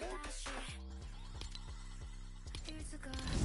your last shot. Years ago.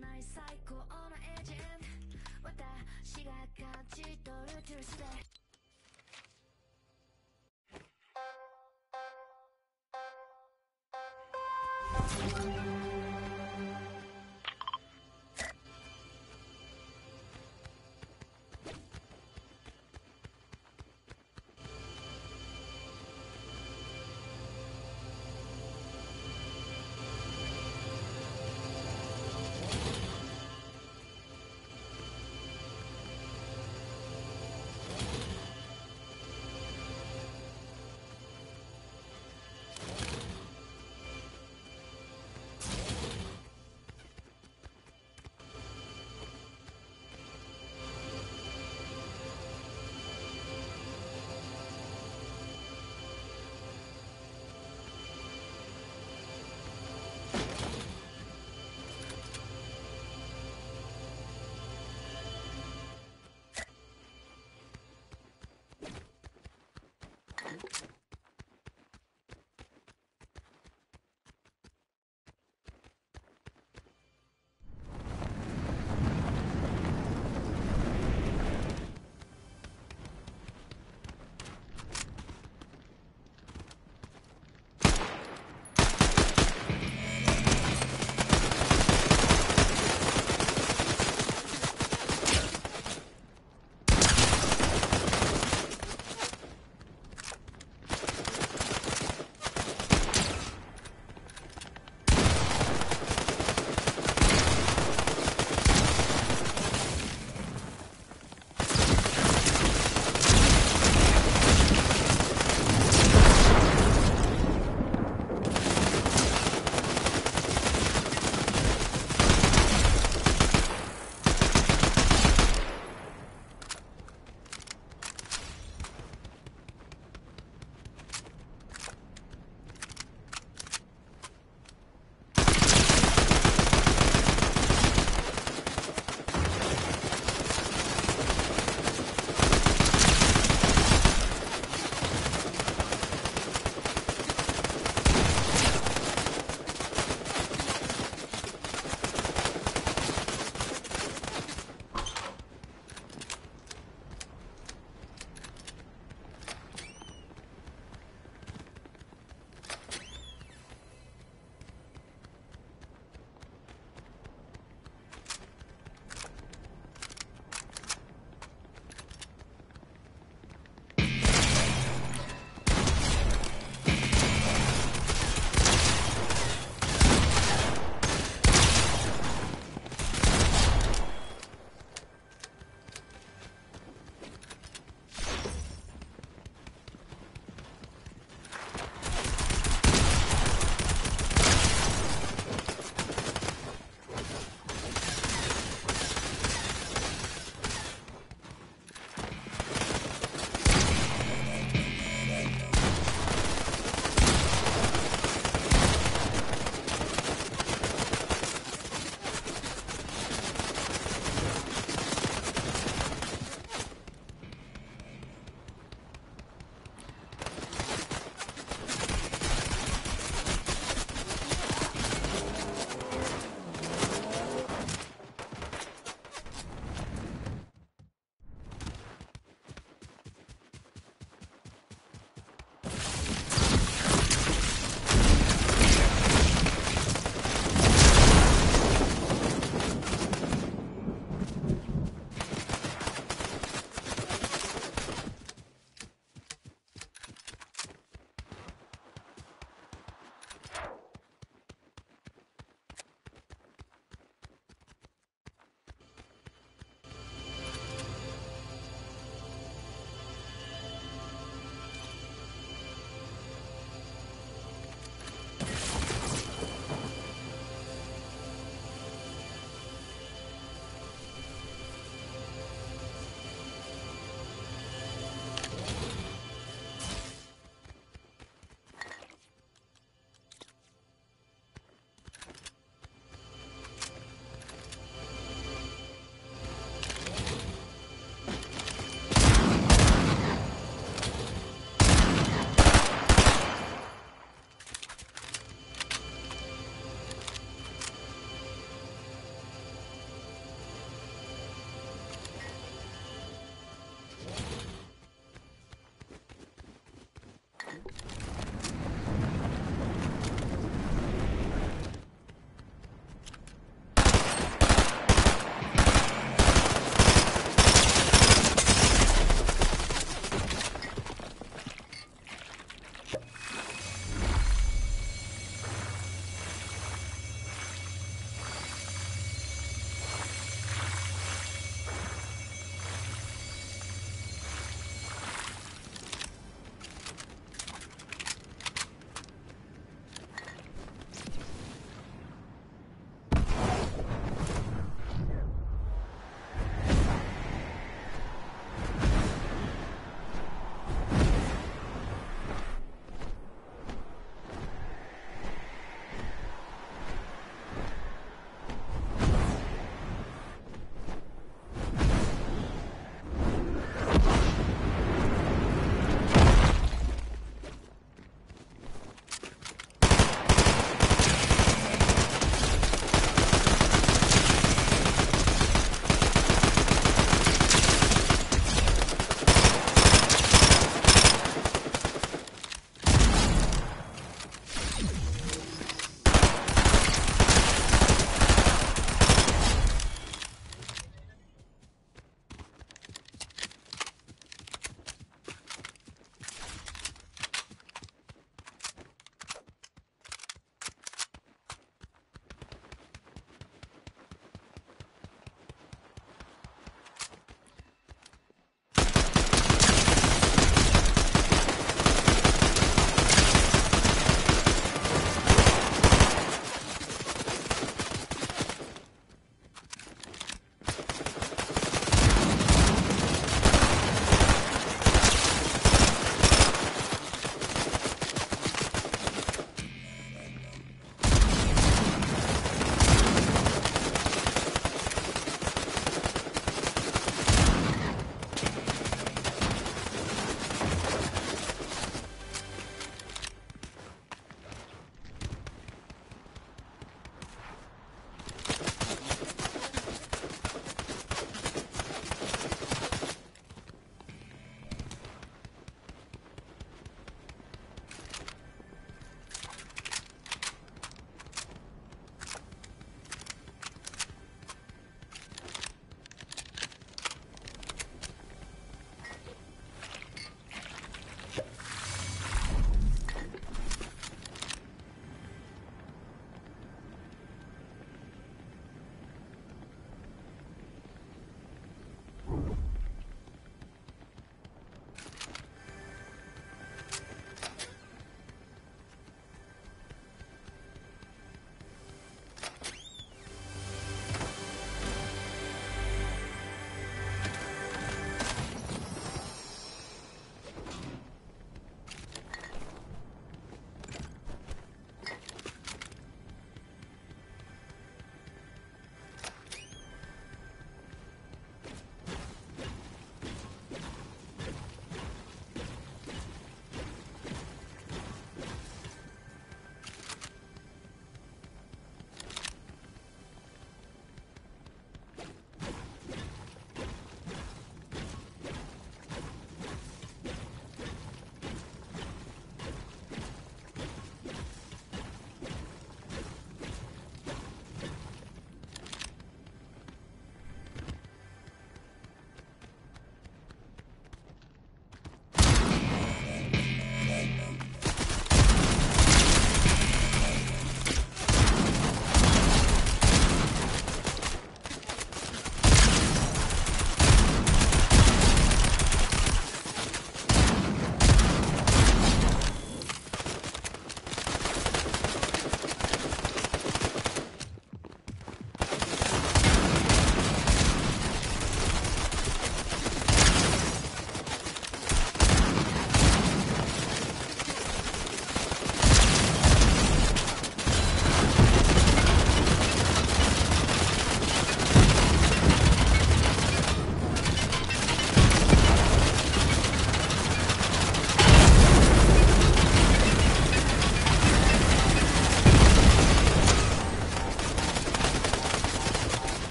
ない最高のエージェント。私が勝ち取るトゥスで。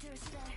terrorist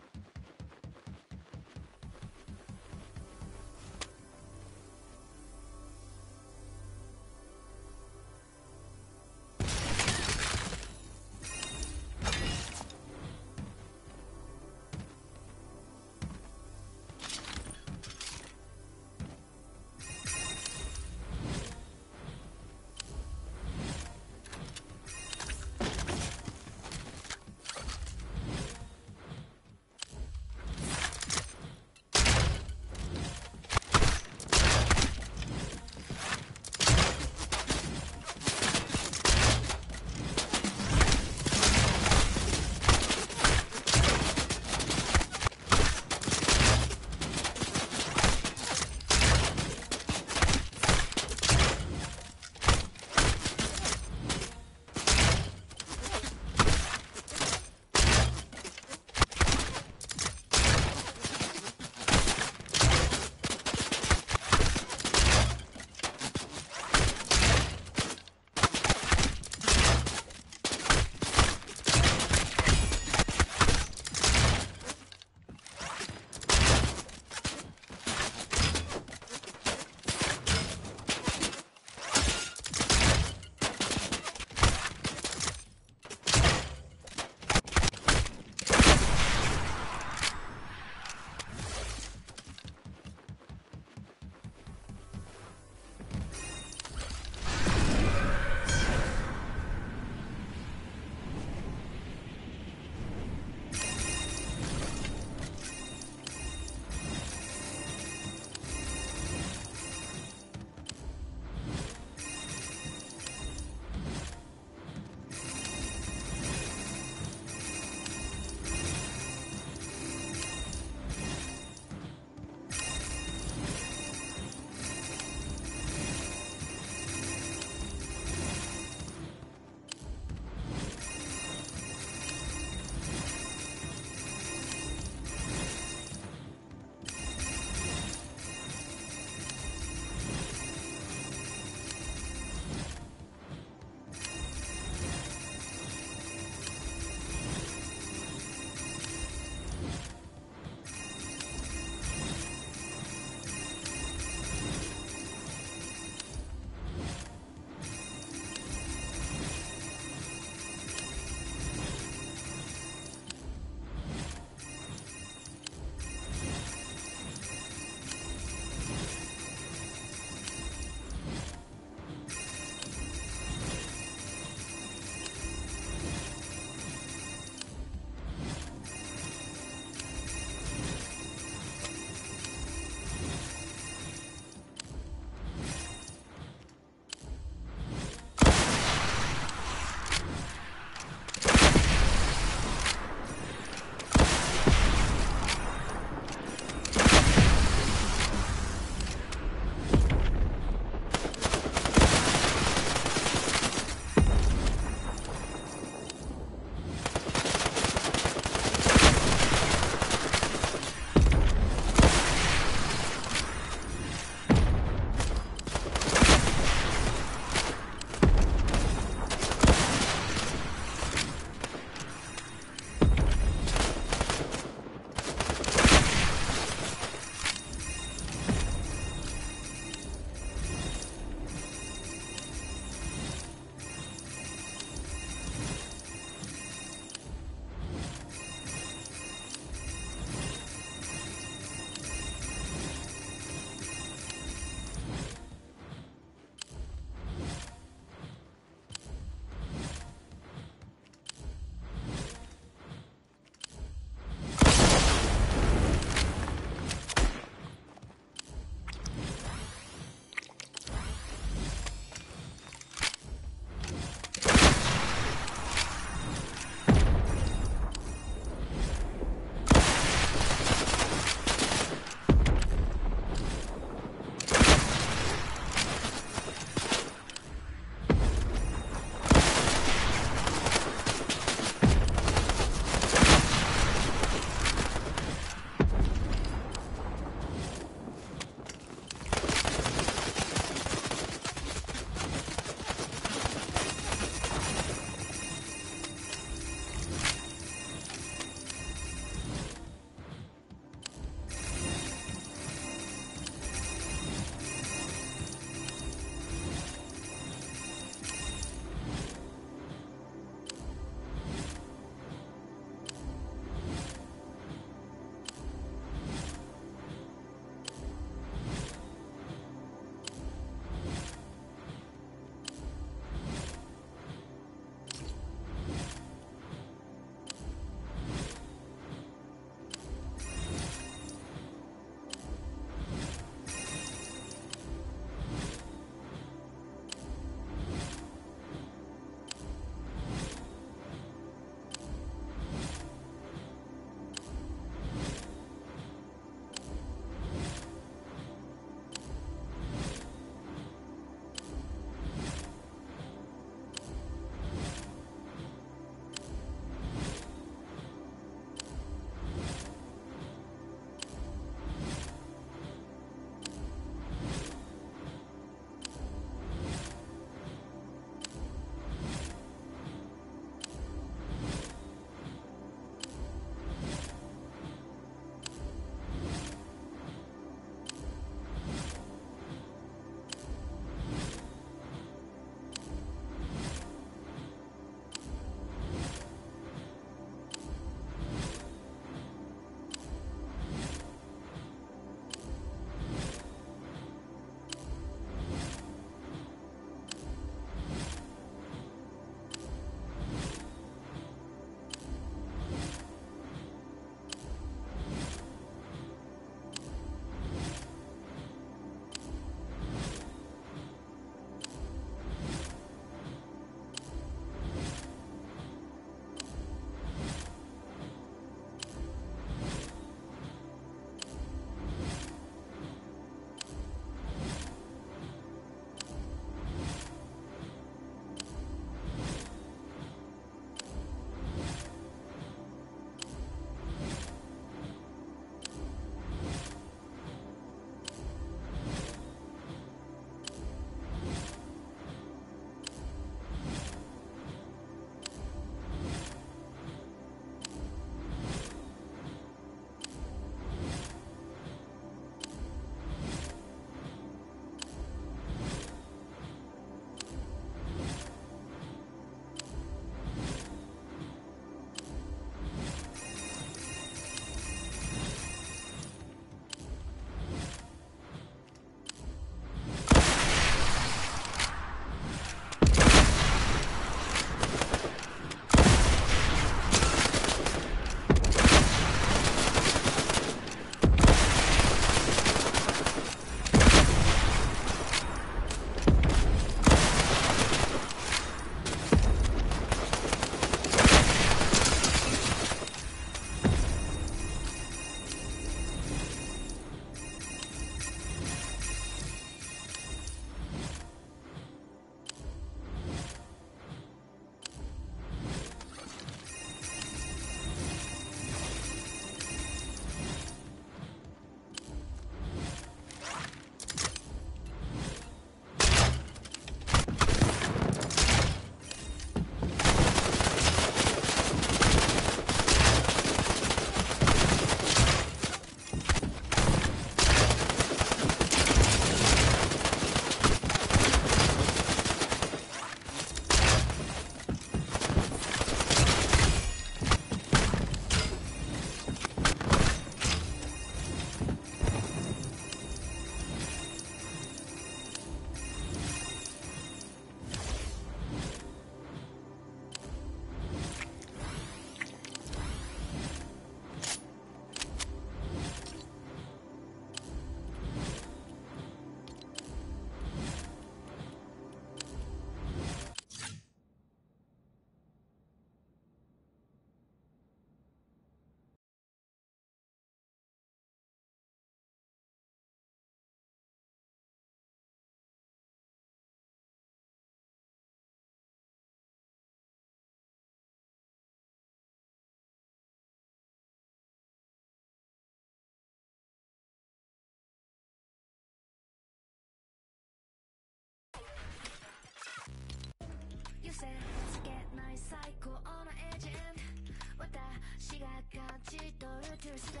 せつけない最高のエージェント私が感じ取る Tuesday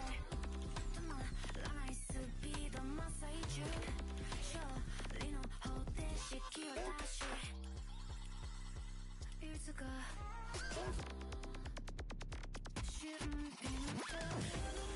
止まらないスピード真っ最中勝利の。方程式を出しいつか俊敏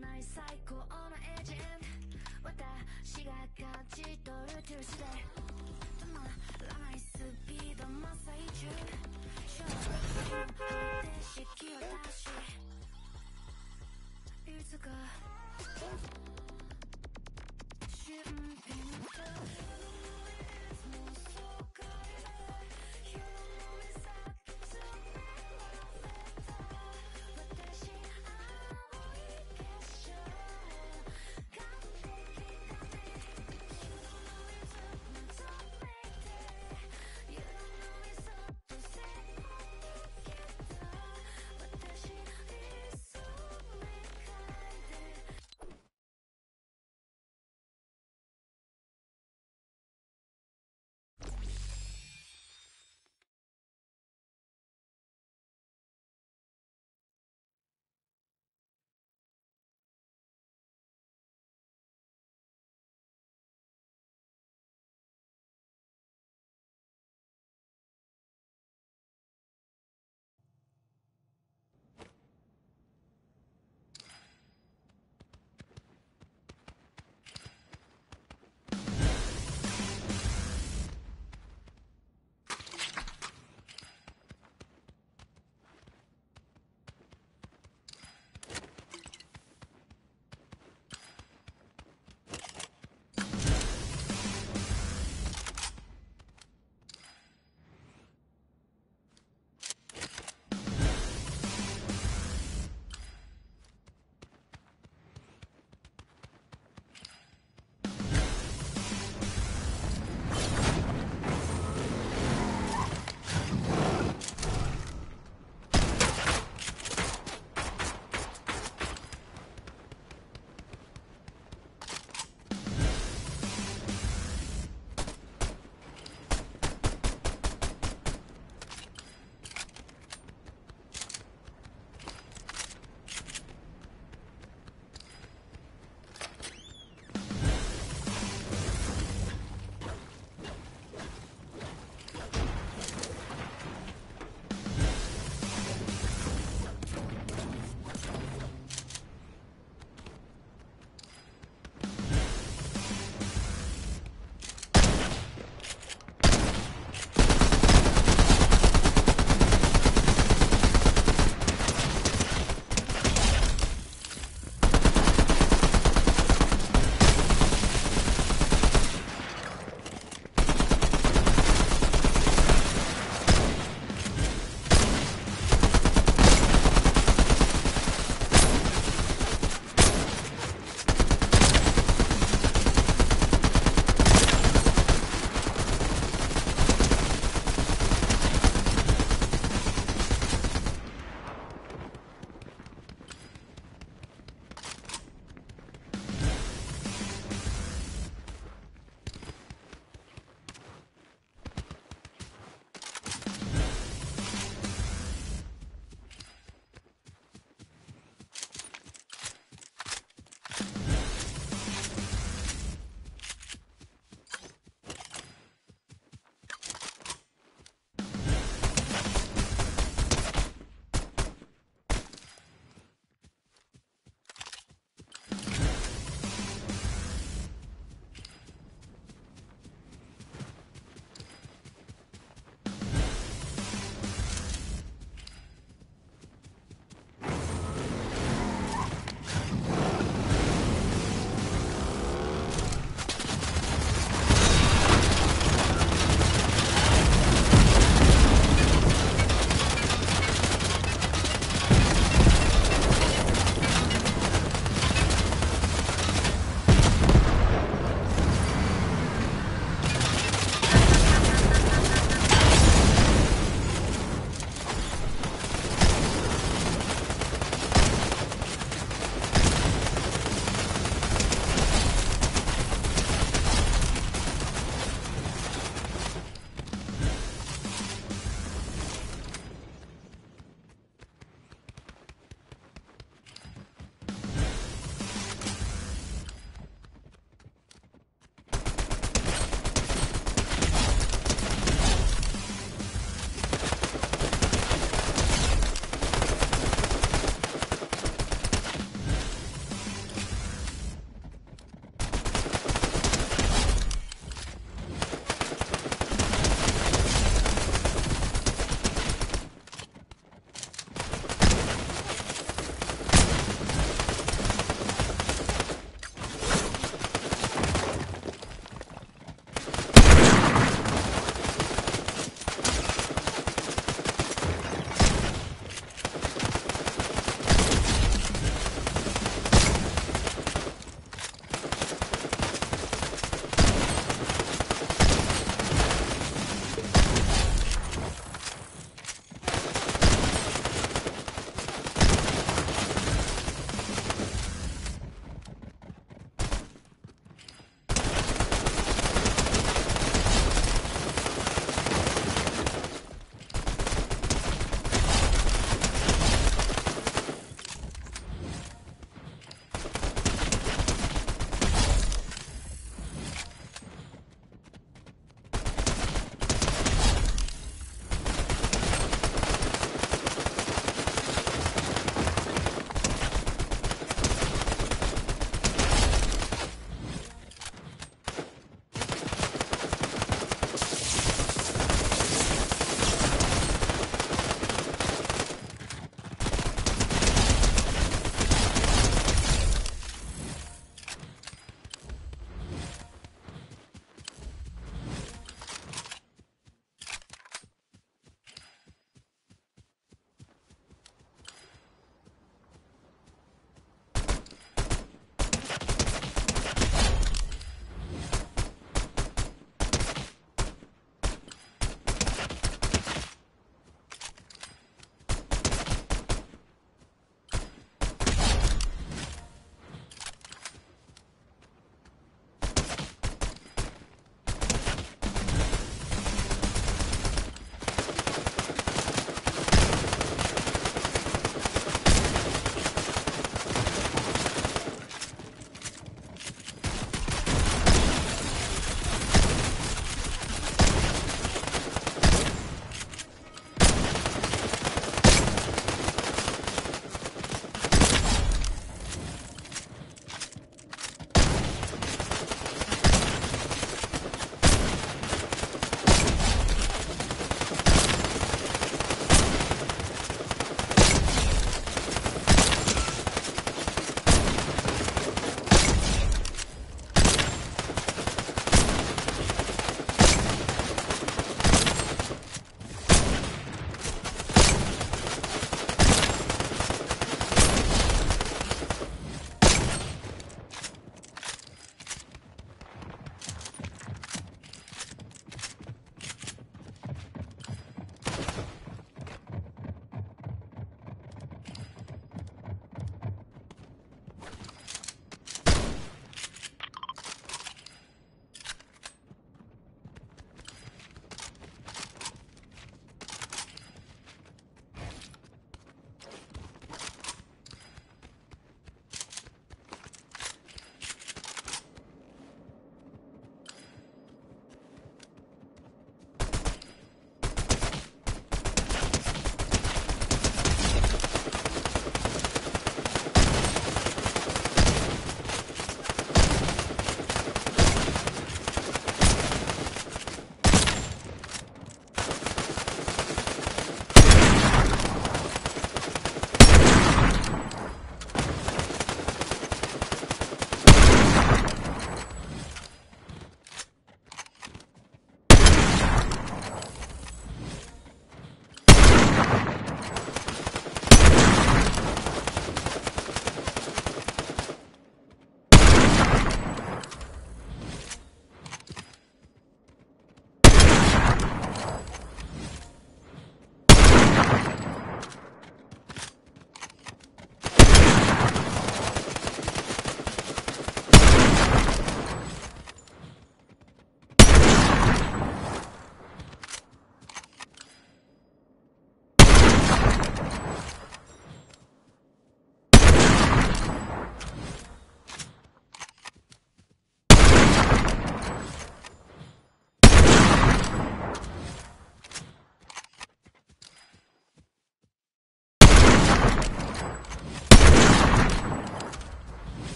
ない最高のエージェント私が勝ち取るトしてスで止まらないスピード真っ最中勝負で式を出しいつか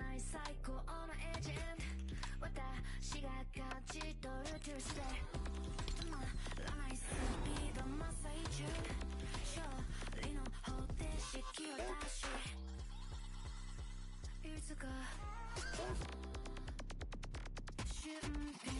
ない最高のエージェント。私が勝ち取るトゥース止まらないスピード真っ最中。勝利の方程式を出し。いつか瞬間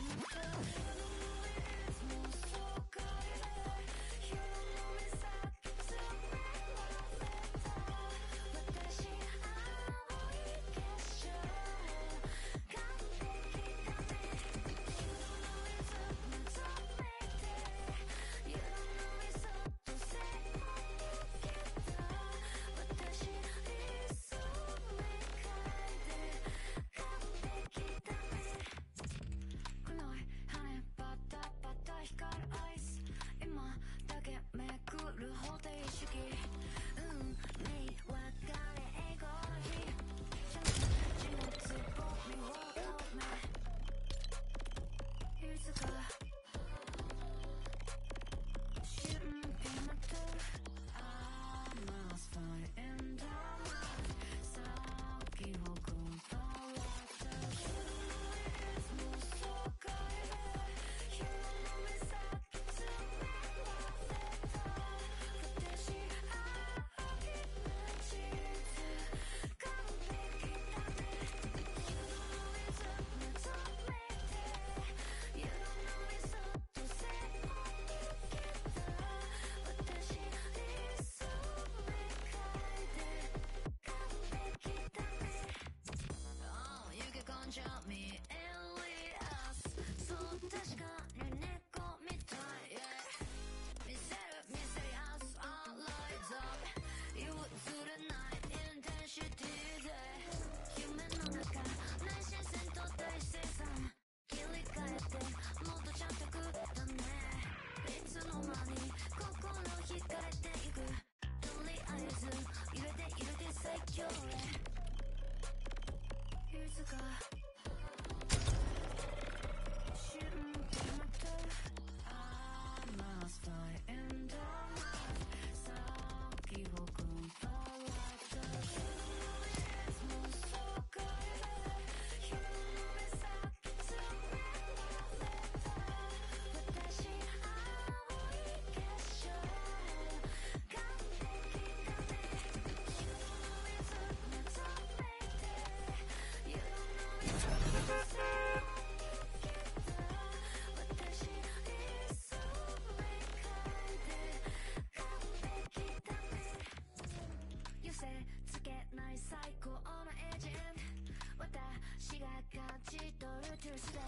ない最高のエージェント。私が勝ち取るトゥースで。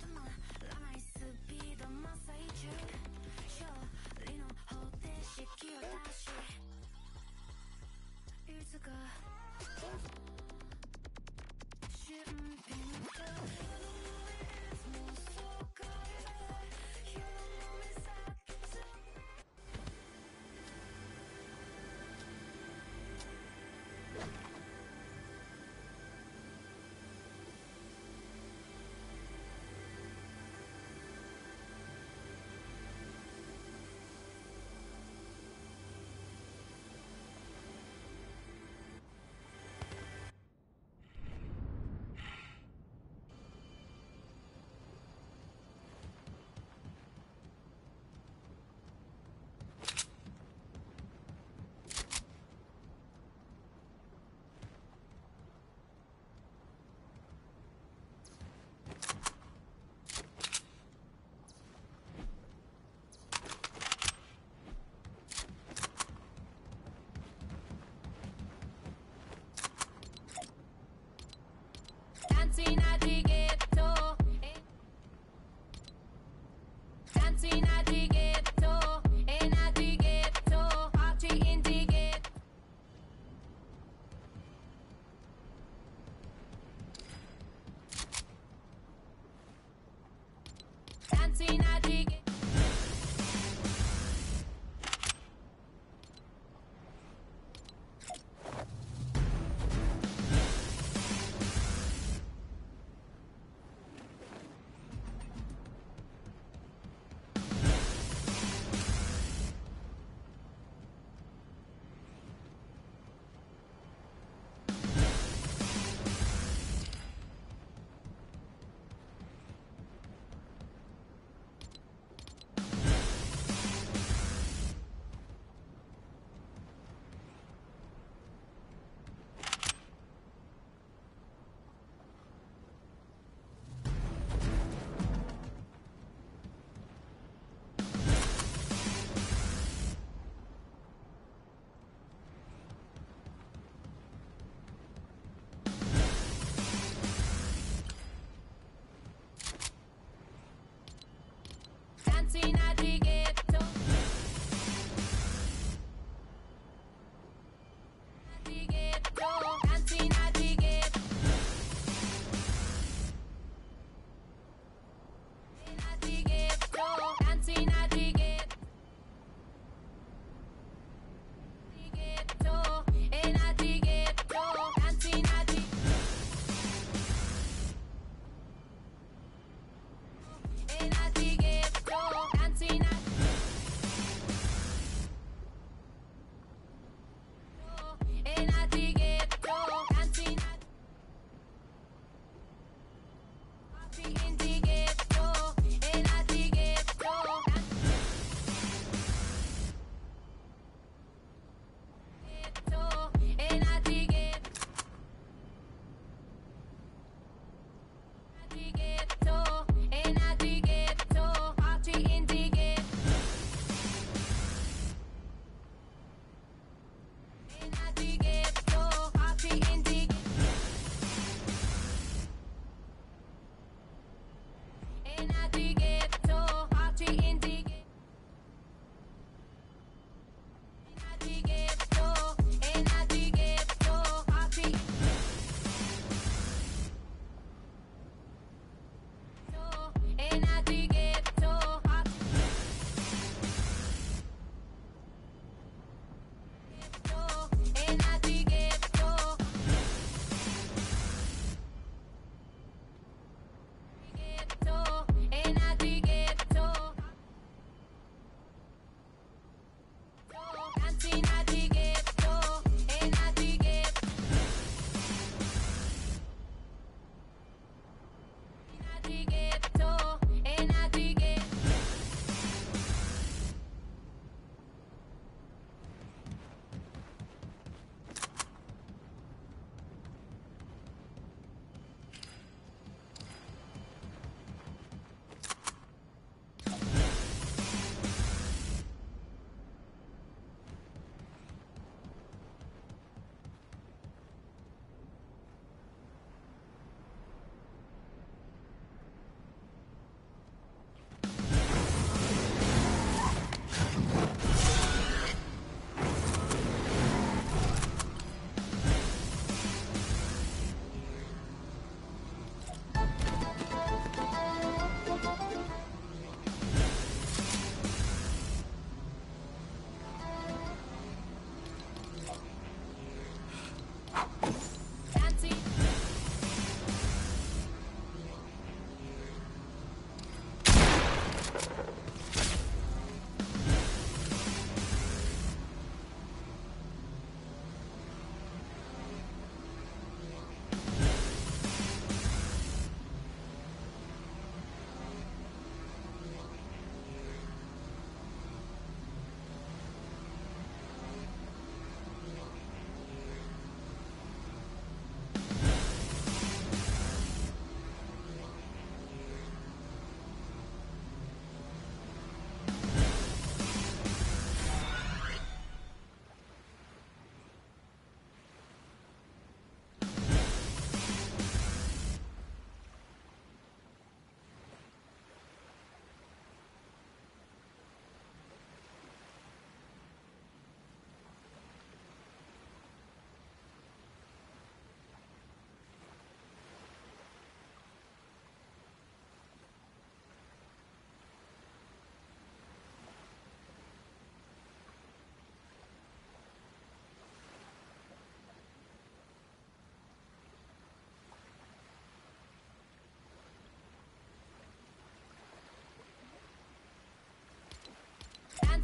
止まらないスピード真っ最中。勝利の方程式を出し。いつか Tina G.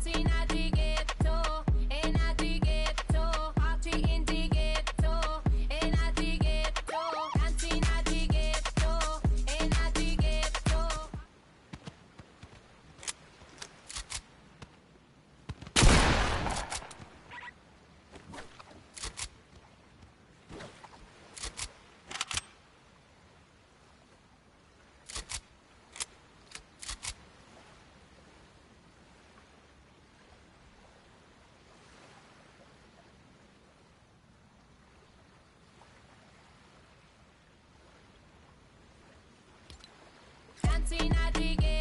Tina Rodríguez. sin a ti que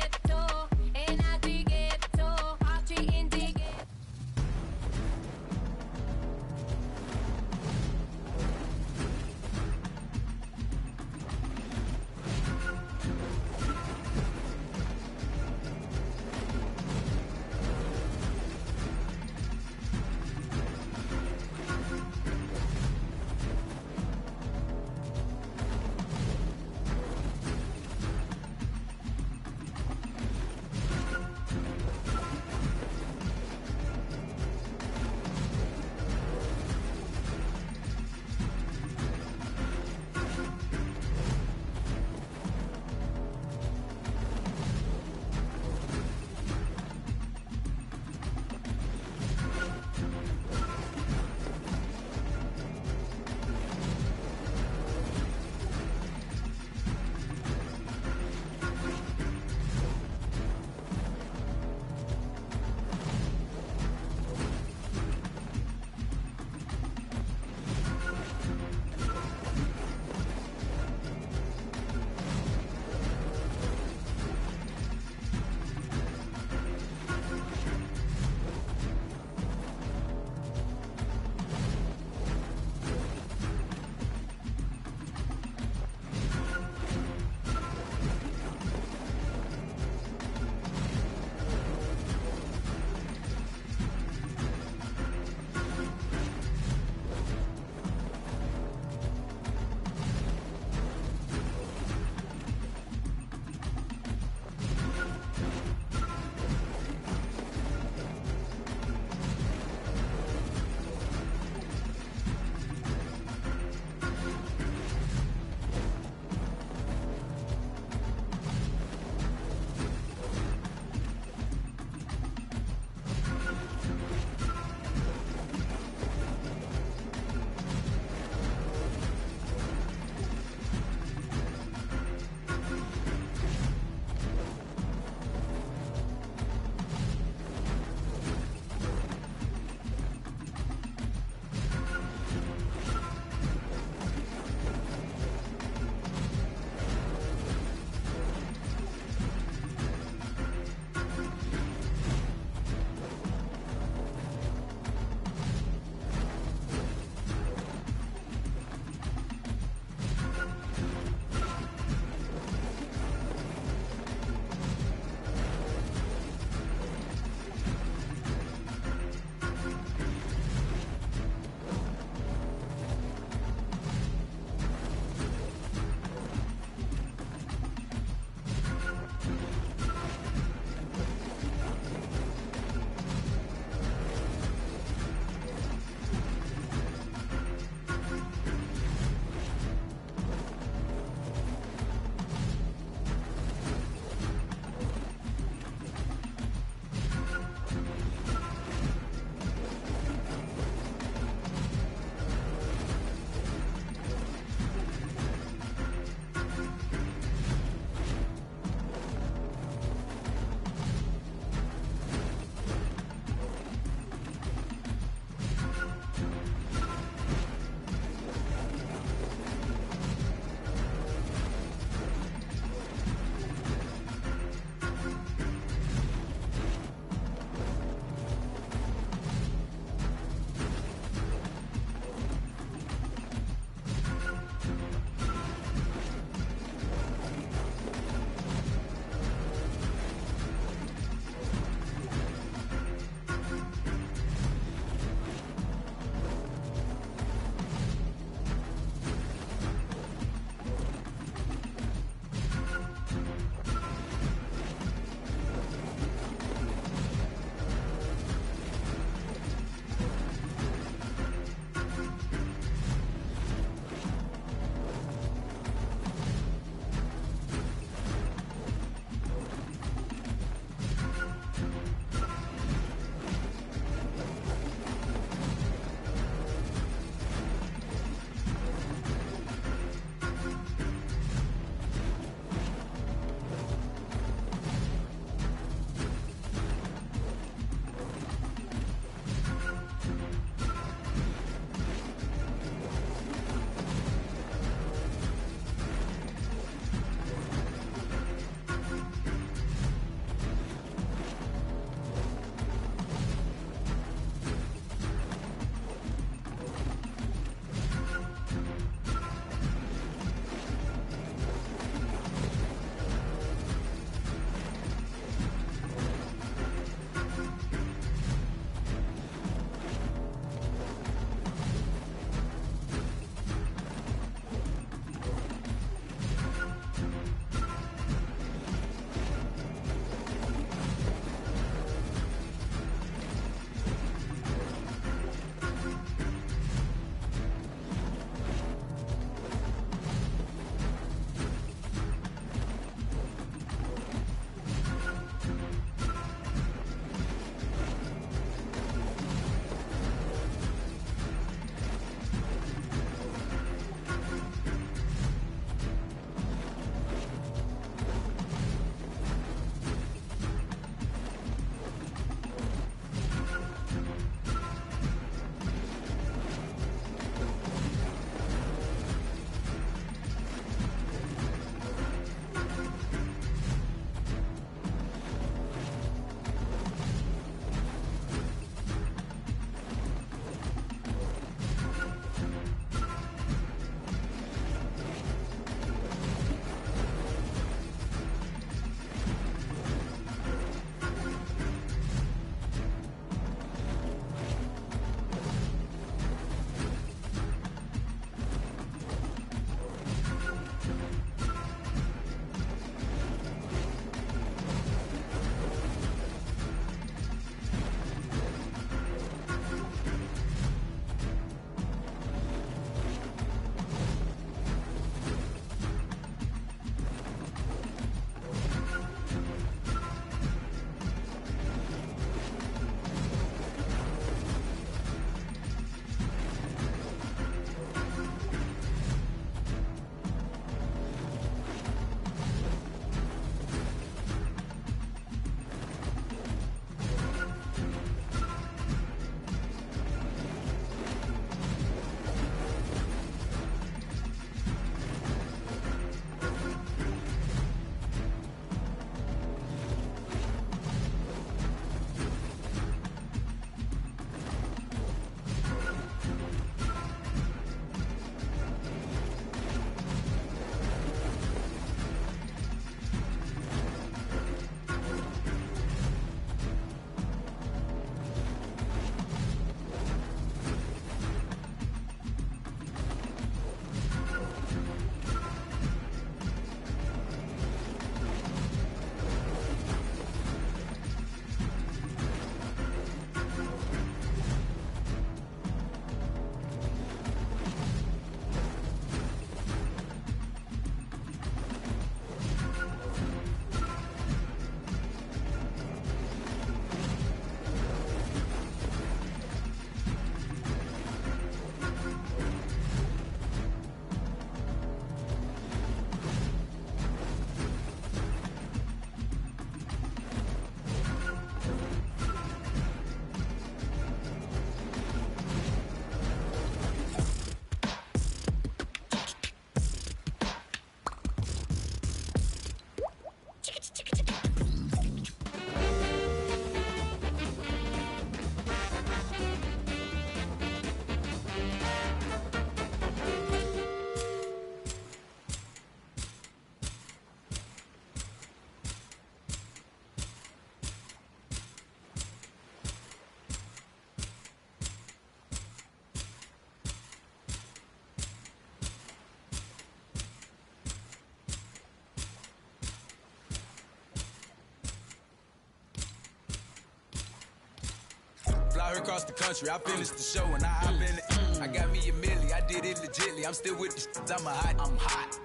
across the country, I finished the show and I hop in it. I got me a milli, I did it legitly. I'm still with the shit, I'm a hot, I'm hot.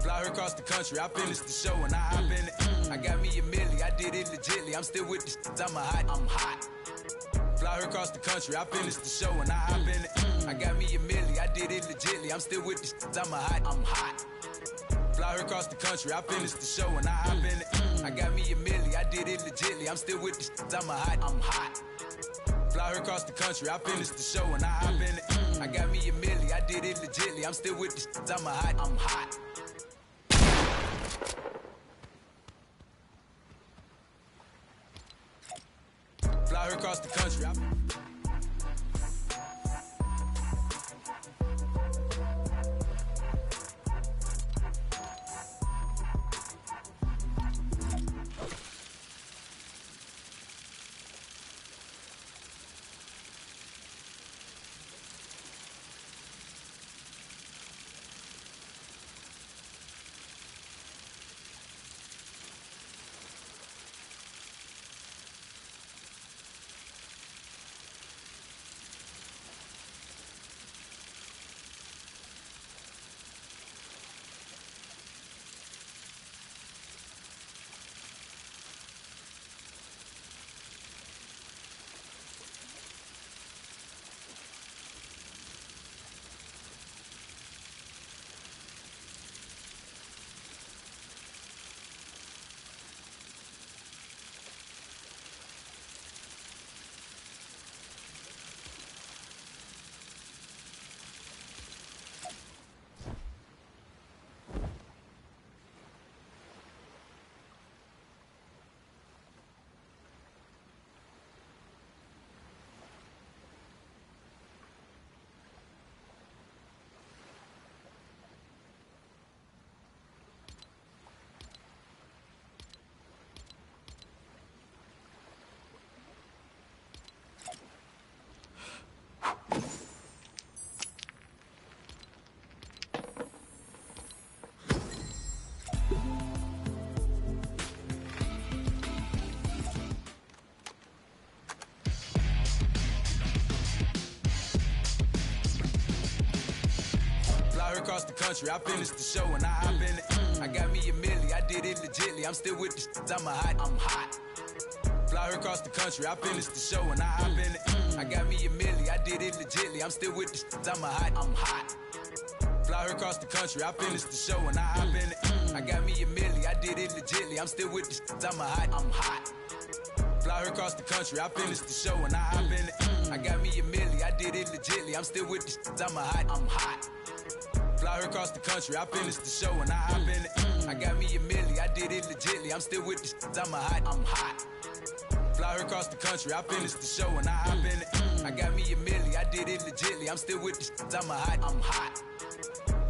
Fly her across the country, I finished the show and I hop in it. I got me a milli, I did it legitly. I'm still with the shit, I'm a hot, I'm hot. Fly her across the country, I finished the show and I hop in it. I got me a milli, I did it legitly. I'm still with the shit, I'm a hot, I'm hot. Fly her across the country, I finished the show and I hop in it. I got me a milli, I did it legitly. I'm still with the shit, I'm a hot, I'm hot. Her across the country, I finished the show and I hop in it. I got me a milli, I did it legitly. I'm still with the shit, I'm a hot, I'm hot. Across the country, I finished the show and I hop in it. I got me a milli, I did it legitly. I'm still with the shit, I'm a hot, I'm hot. Fly her across the country, I finished the show and I hop in it. I got me a milli, I did it legitly. I'm still with the shit, I'm a hot, I'm hot. Fly her across the country, I finished the show and I hop in it. I got me a milli, I did it legitly. I'm still with the shit, I'm a hot, I'm hot. Fly her across the country, I finished the show and I hop in it. I got me a milli, I did it legitly. I'm still with the shit, I'm a hot, I'm hot. Fly her across the country, I finished the show and I hop in it. I got me a milli, I did it legitly. I'm still with the shit, I'm a hot, I'm hot. Fly her across the country, I finished the show and I hop in it. I got me a milli, I did it legitly. I'm still with the shit, I'm a hot, I'm hot.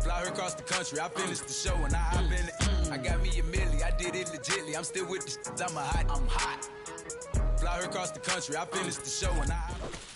Fly her across the country, I finished the show and I hop in it. I got me a milli, I did it legitly. I'm still with the I'm a hot, I'm hot. Fly her across the country, I finished the show and I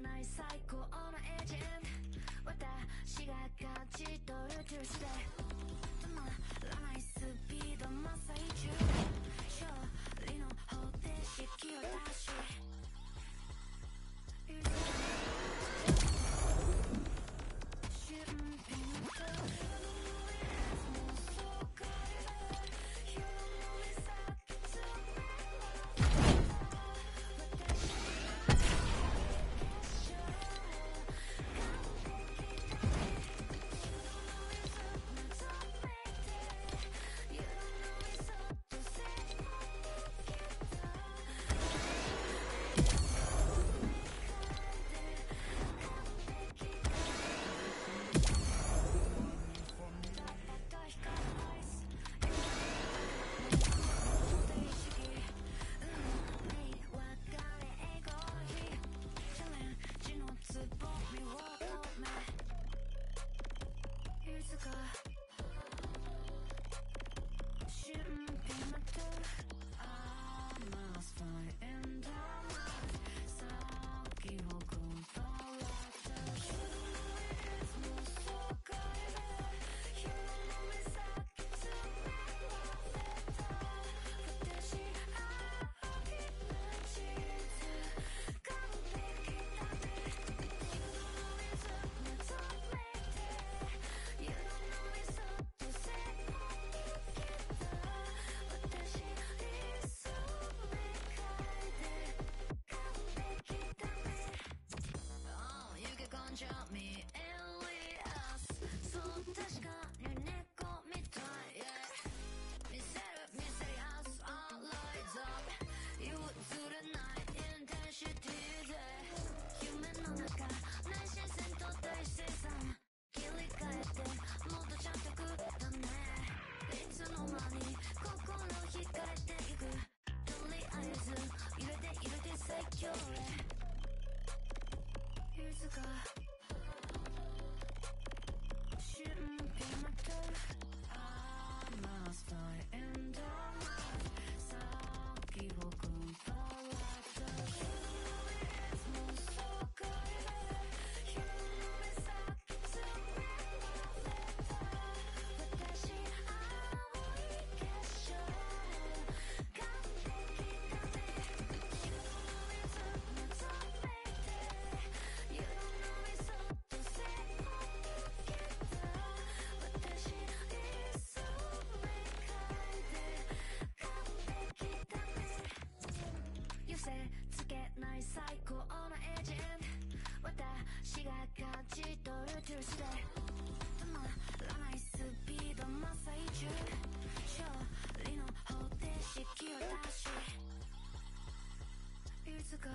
ない最高のエージェント。私が勝ち取るトゥーで。止まらないスピード真っ最中。勝利の方程式を出し。ない最高のエージェント。私が勝ち取るトゥーで。止まらないスピード真っ最中勝利の方程式を出し。いつか。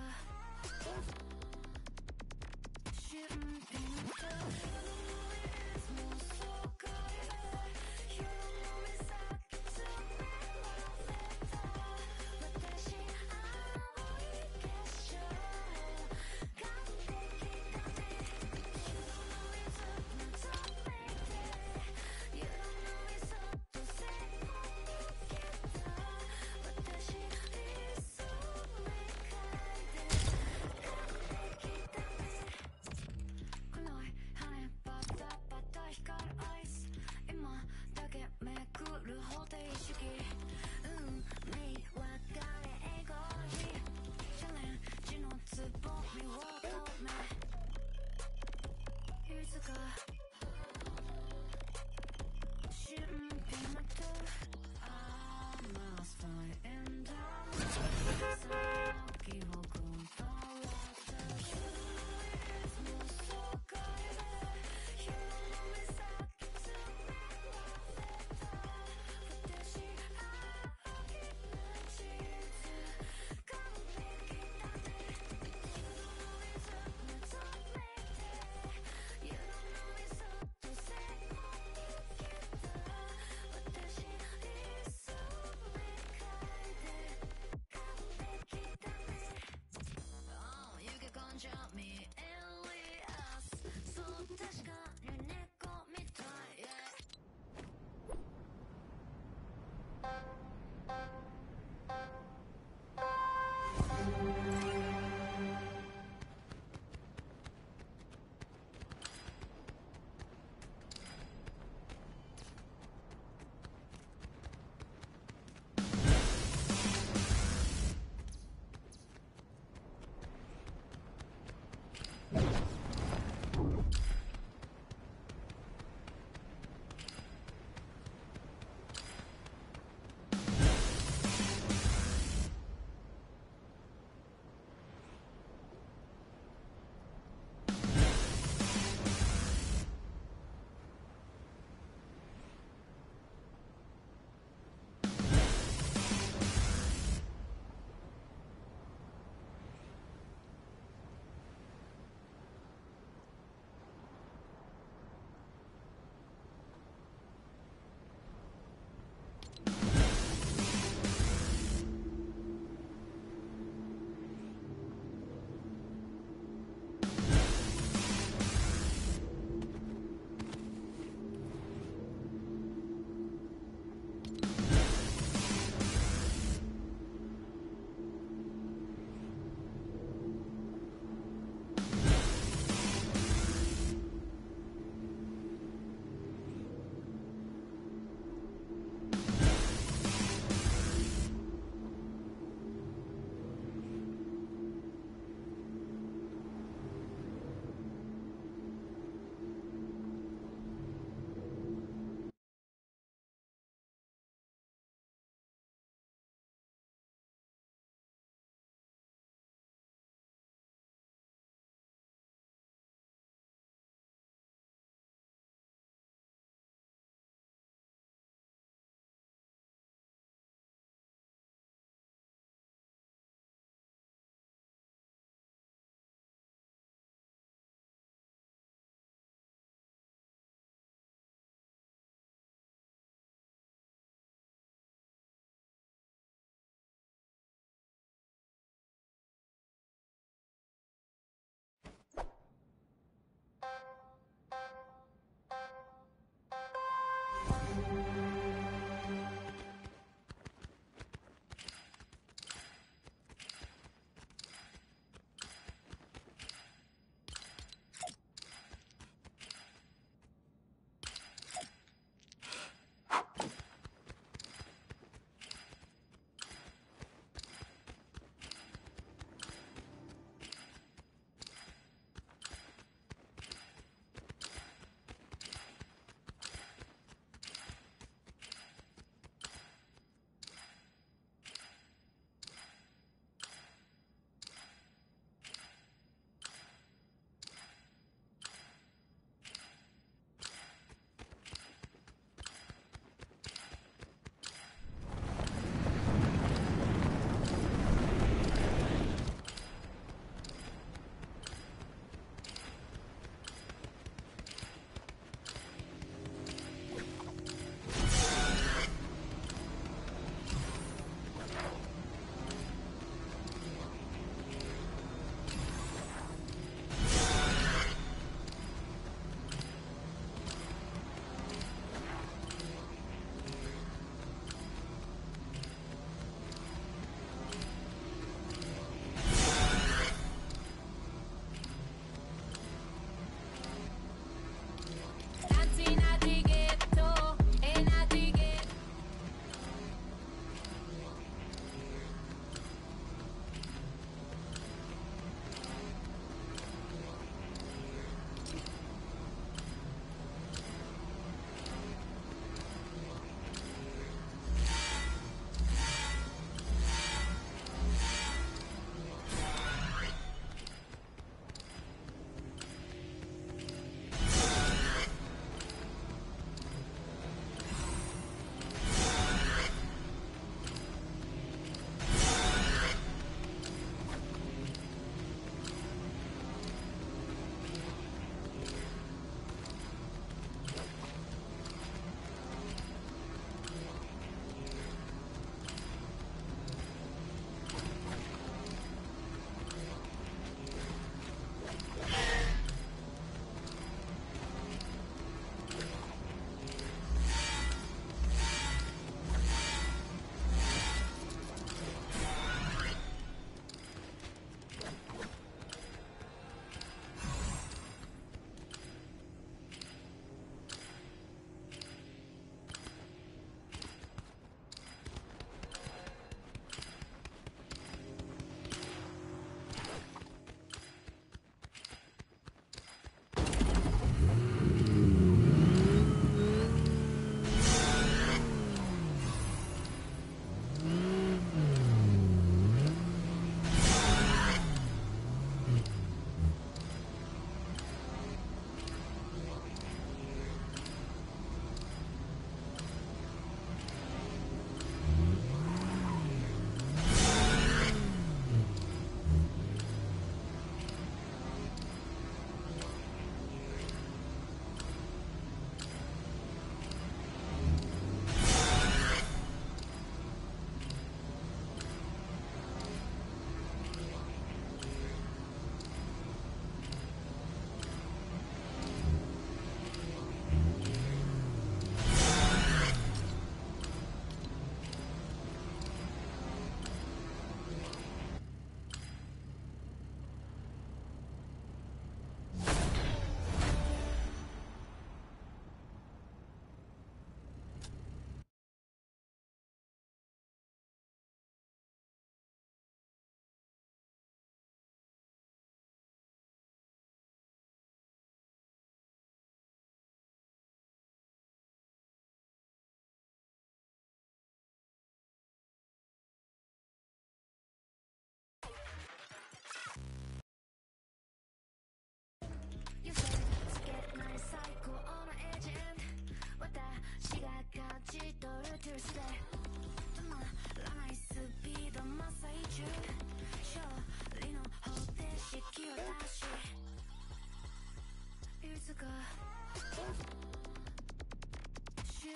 シュ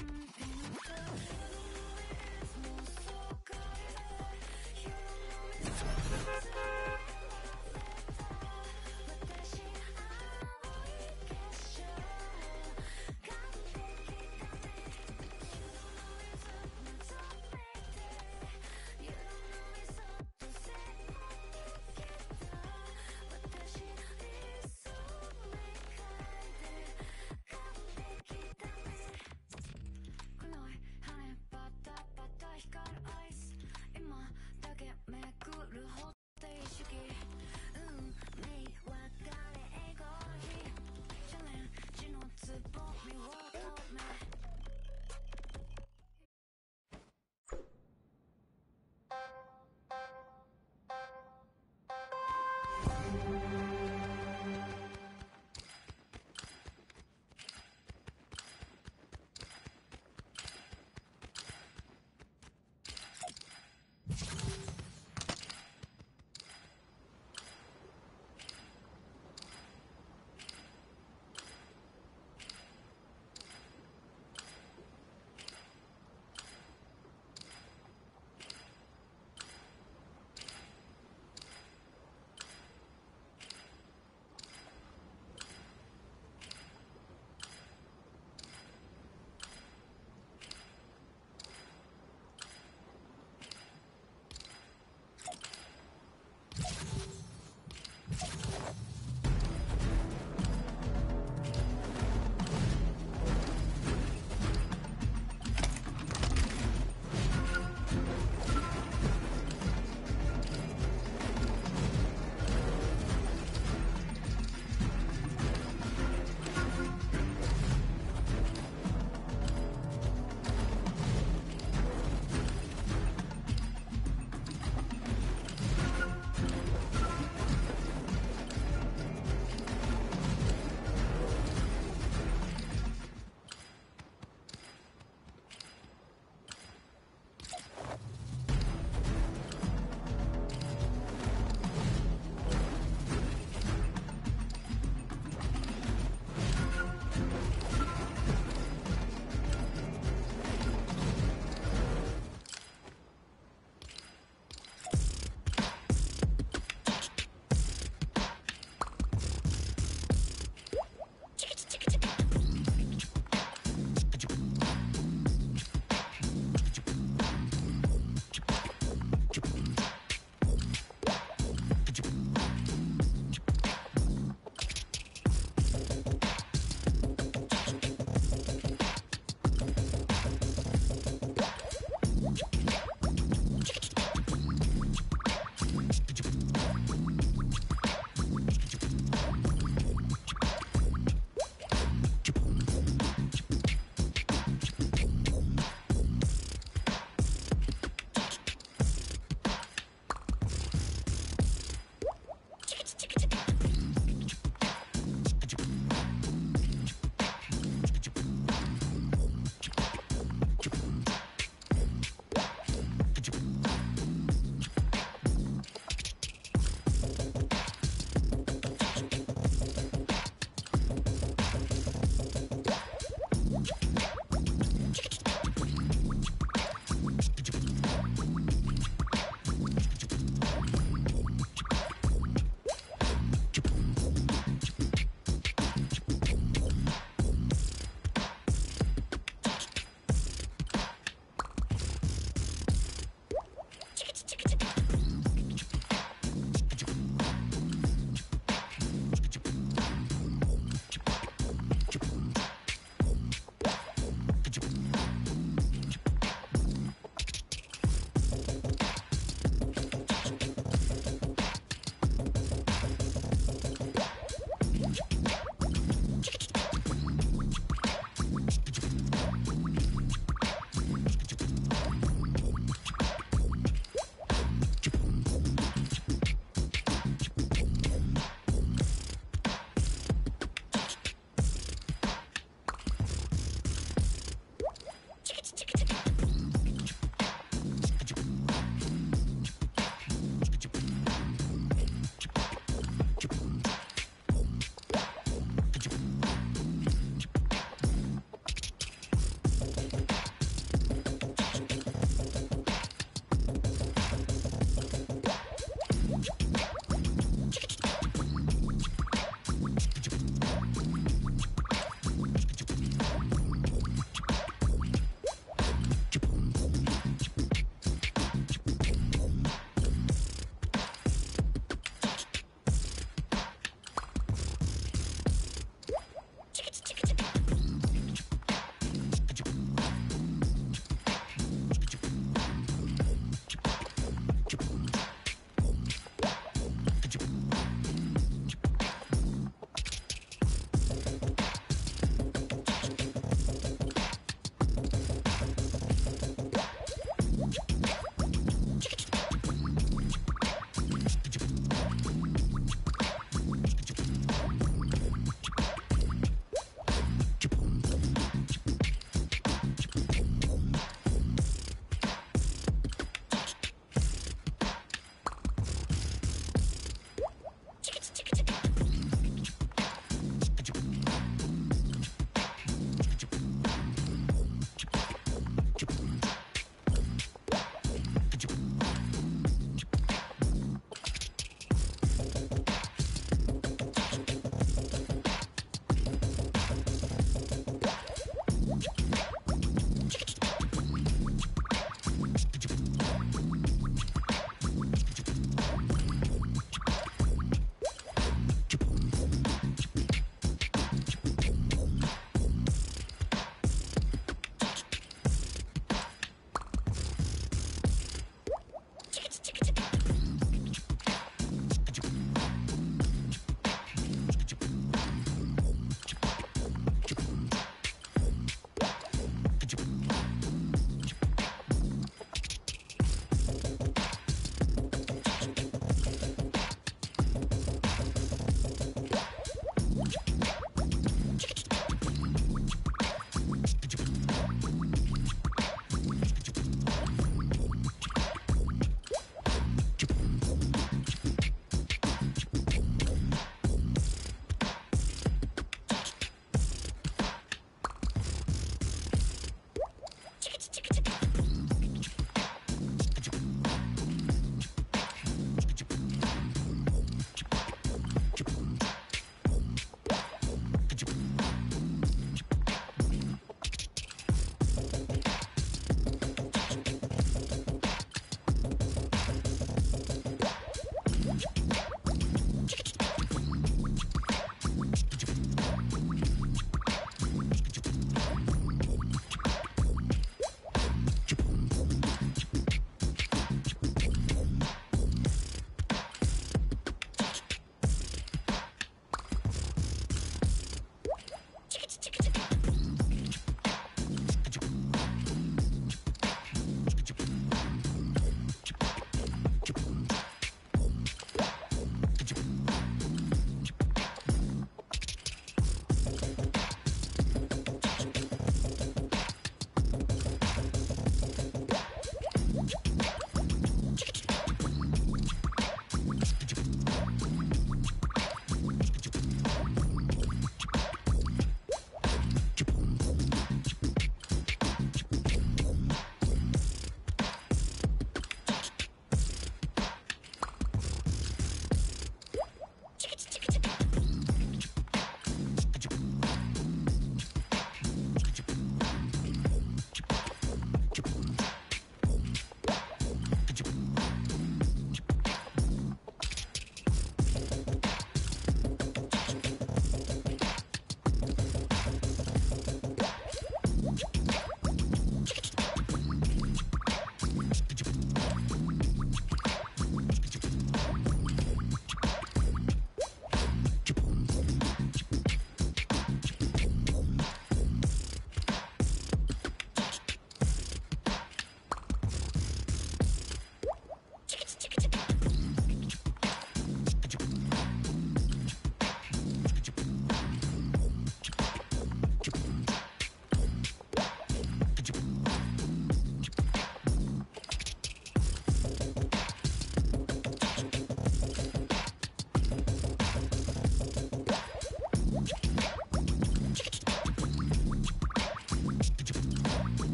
ンピン間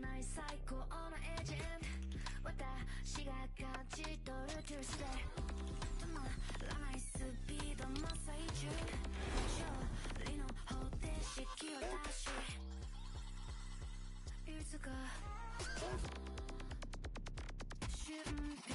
ない最高のエージェント。私が勝ち取るトゥーステ止まらないスピード真っ最中。勝利の方程式を出し。いつか。瞬間